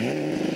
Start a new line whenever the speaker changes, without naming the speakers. Música hum.